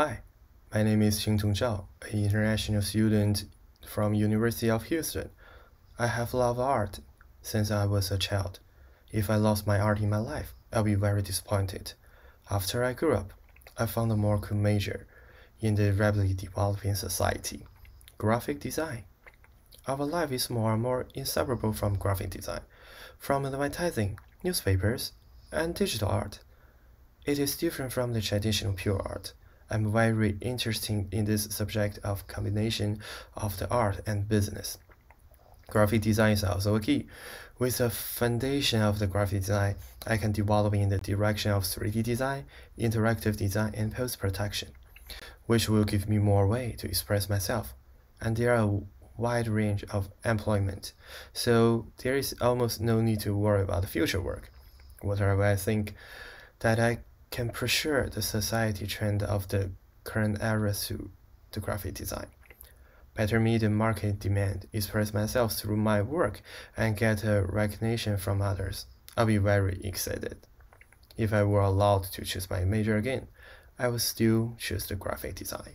Hi, my name is Xingtong Zhao, an international student from University of Houston. I have loved art since I was a child. If I lost my art in my life, I'll be very disappointed. After I grew up, I found a more cool major in the rapidly developing society, graphic design. Our life is more and more inseparable from graphic design, from advertising, newspapers, and digital art. It is different from the traditional pure art. I'm very interested in this subject of combination of the art and business. Graphic design is also a key. With the foundation of the graphic design, I can develop in the direction of 3D design, interactive design, and post-production, which will give me more way to express myself. And there are a wide range of employment, so there is almost no need to worry about the future work. Whatever I think that I can pursue the society trend of the current era through the graphic design. Better meet the market demand, express myself through my work, and get a recognition from others. I'll be very excited. If I were allowed to choose my major again, I would still choose the graphic design.